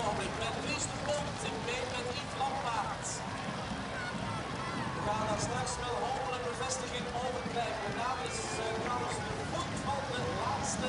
Met Dries de Bond in beet met Yves Lampaard. We gaan daar straks wel hopelijk bevestiging over krijgen. Daarna is eh, trouwens de voet van de laatste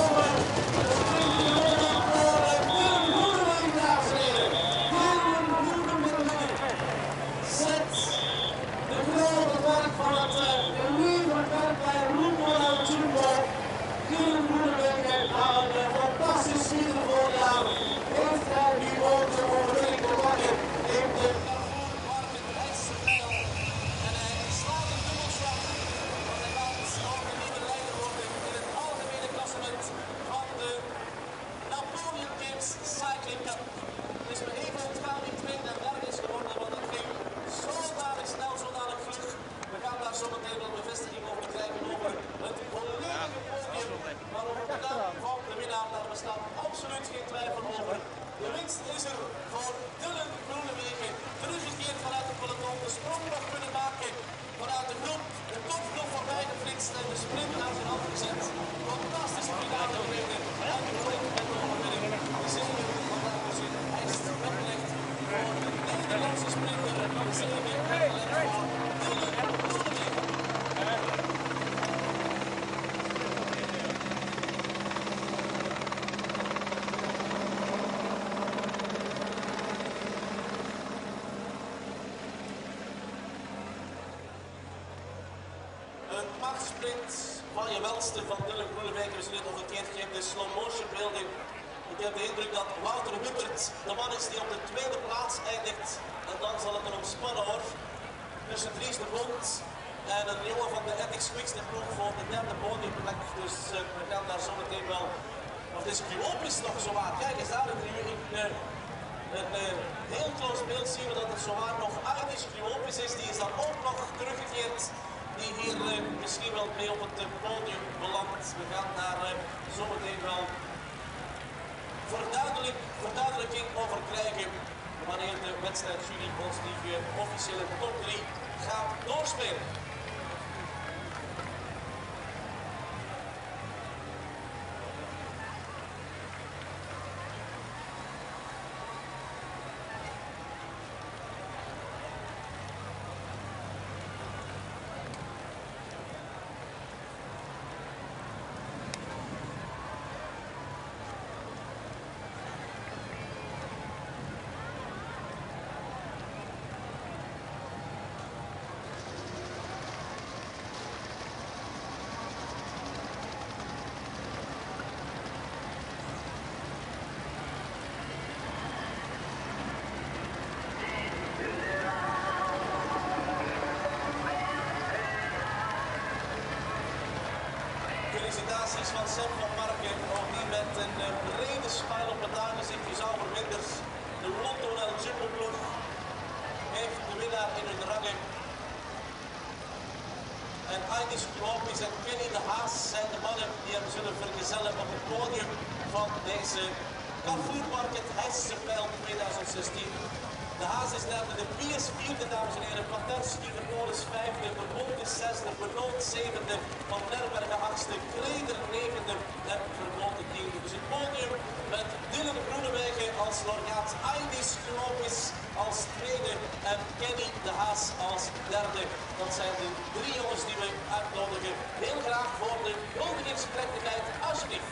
van de Napoleon Games Cycling Cup. Het is nog even ontvangen tweede en derde is geworden, want het ging zodanig snel, zodanig vlug. We gaan daar zometeen wel bevestiging over krijgen over het volledige podium. Maar over de naam van de winnaar, daar bestaat absoluut geen twijfel over. De winst is er voor Dylan Groenewegen, teruggekeerd vanuit de peloton, de sprong. sprint van je welste van Dylan Groenewijk. We zullen nog een keer geven de slow motion beelding. Ik heb de indruk dat Wouter Hubert de man is die op de tweede plaats eindigt. En dan zal het erom spannen hoor. Tussen Dries de Bond en een jongen van de Ethics Quicks de ploeg voor de derde podiumplek. Dus uh, we gaan daar zometeen wel. Of is Kyopis nog zo waar? Kijk eens daar een, eh, een, een heel close beeld zien we dat het zo nog uit is. Is, die is dan ook nog teruggekeerd die hier eh, misschien wel mee op het eh, podium belandt. We gaan daar eh, zometeen wel verduidelijk, verduidelijking over krijgen wanneer de wedstrijdjury ons die officiële top 3 gaat doorspelen. Van Sam van Marken, ook die met een eh, brede smile op het aangezicht. Je zou verminderd. De Lotto El Jumbo ploeg heeft de winnaar in hun rangen. En Aydis Lopez en Kenny de Haas zijn de mannen die hem zullen vergezellen op het podium van deze Carrefour Market Heisse Pijl 2016. De Haas is derde, de Piers vierde, dames en heren. Paterski, de Polis vijfde, Vermont is zesde, Benoot zevende, Van Nerbergen achtste, Kreder Lorgaat Aydis Knopis als tweede en Kenny de Haas als derde. Dat zijn de drie jongens die we uitnodigen. Heel graag voor de Groningense alsjeblieft.